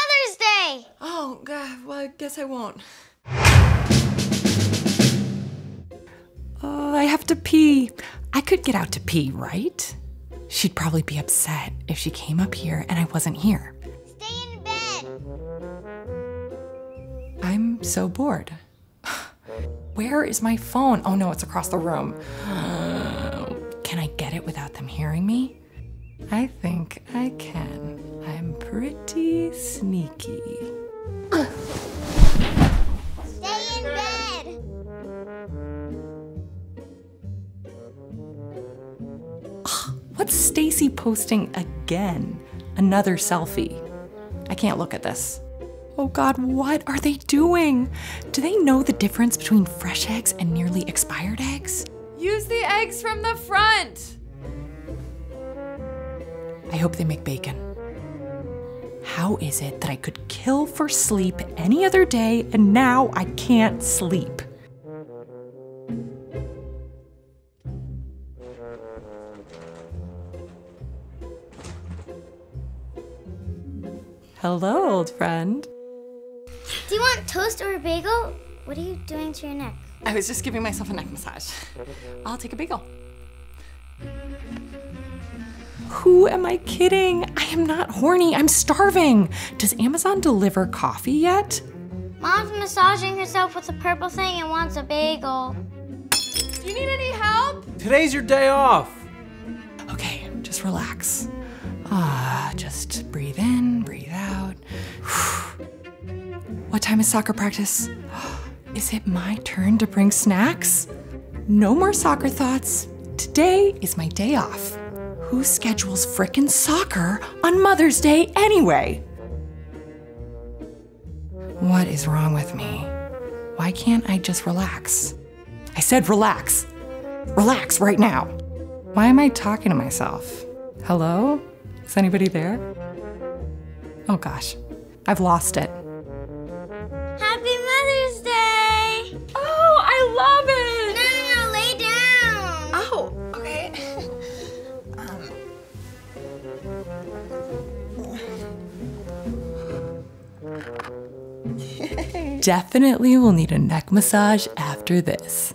Mother's Day! Oh, God, well, I guess I won't. Oh, I have to pee. I could get out to pee, right? She'd probably be upset if she came up here and I wasn't here. Stay in bed. I'm so bored. Where is my phone? Oh no, it's across the room. Can I get it without them hearing me? I think I can. I'm pretty sneaky. Stay in bed. What's Stacy posting again? Another selfie. I can't look at this. Oh God, what are they doing? Do they know the difference between fresh eggs and nearly expired eggs? Use the eggs from the front. I hope they make bacon. How is it that I could kill for sleep any other day and now I can't sleep? Hello, old friend. Do you want toast or a bagel? What are you doing to your neck? I was just giving myself a neck massage. I'll take a bagel. Who am I kidding? I am not horny. I'm starving. Does Amazon deliver coffee yet? Mom's massaging herself with a purple thing and wants a bagel. Do you need any help? Today's your day off. Okay, just relax. Ah, just breathe in, breathe out. what time is soccer practice? Is it my turn to bring snacks? No more soccer thoughts. Today is my day off. Who schedules frickin' soccer on Mother's Day anyway? What is wrong with me? Why can't I just relax? I said relax. Relax right now. Why am I talking to myself? Hello? Is anybody there? Oh gosh, I've lost it. Definitely will need a neck massage after this.